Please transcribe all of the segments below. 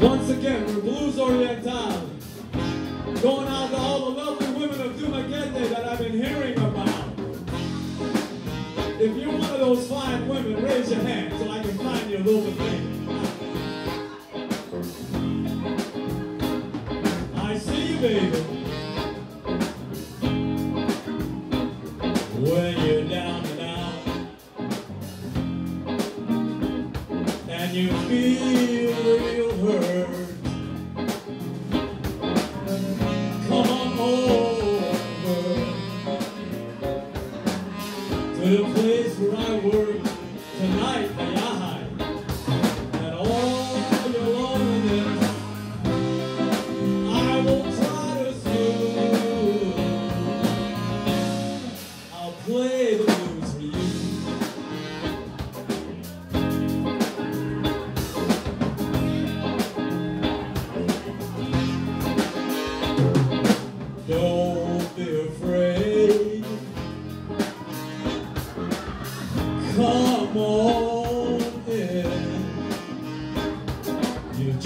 Once again, we're Blues Oriental. Going out to all the lovely women of Dumaguete that I've been hearing about. If you're one of those fine women, raise your hand so I can find you a little bit later. I see you, baby.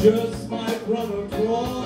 Just might run across,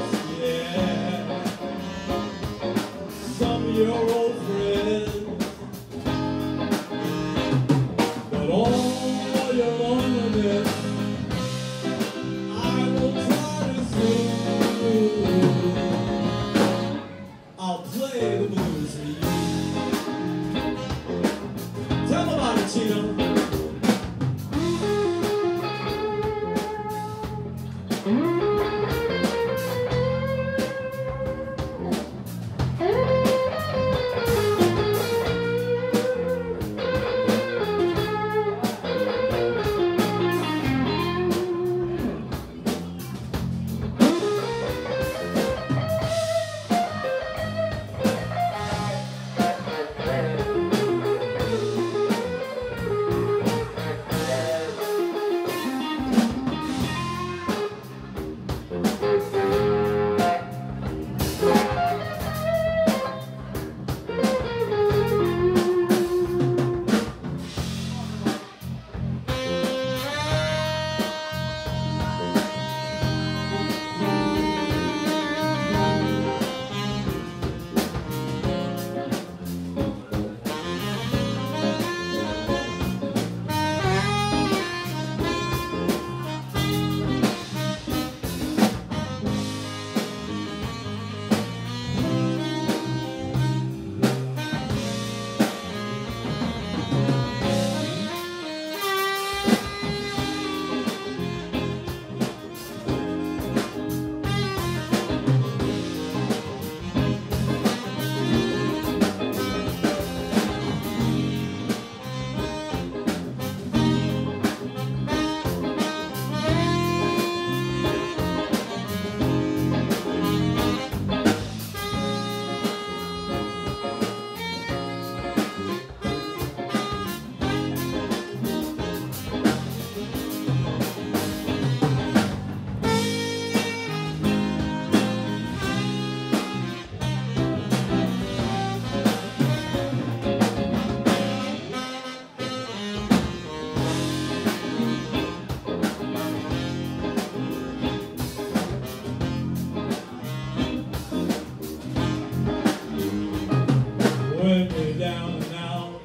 when you're down and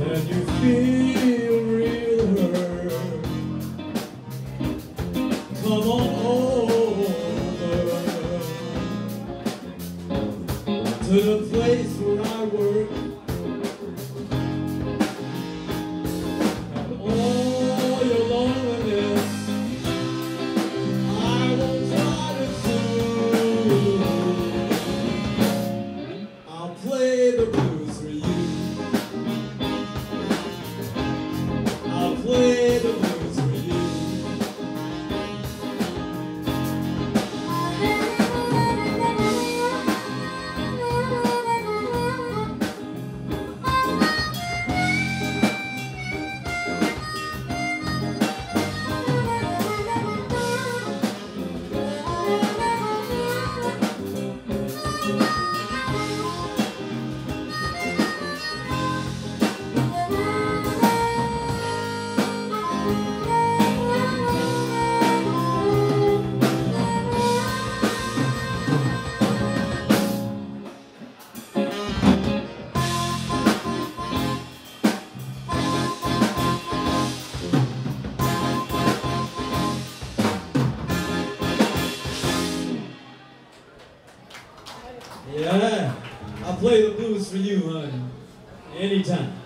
and you feel real hurt? Come on over. To the place where I play the blues for you, honey. Anytime.